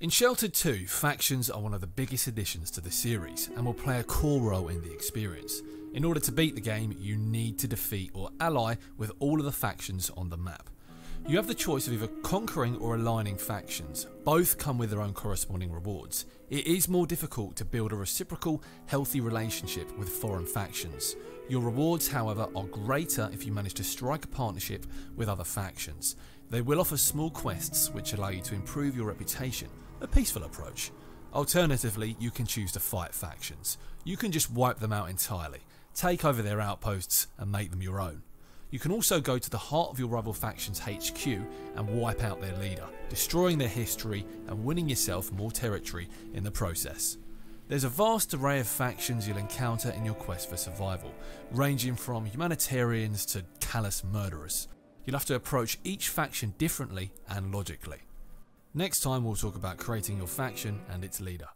In Sheltered 2, factions are one of the biggest additions to the series and will play a core role in the experience. In order to beat the game, you need to defeat or ally with all of the factions on the map. You have the choice of either conquering or aligning factions. Both come with their own corresponding rewards. It is more difficult to build a reciprocal, healthy relationship with foreign factions. Your rewards, however, are greater if you manage to strike a partnership with other factions. They will offer small quests which allow you to improve your reputation a peaceful approach. Alternatively, you can choose to fight factions. You can just wipe them out entirely, take over their outposts, and make them your own. You can also go to the heart of your rival faction's HQ and wipe out their leader, destroying their history and winning yourself more territory in the process. There's a vast array of factions you'll encounter in your quest for survival, ranging from humanitarians to callous murderers. You'll have to approach each faction differently and logically. Next time we'll talk about creating your faction and its leader.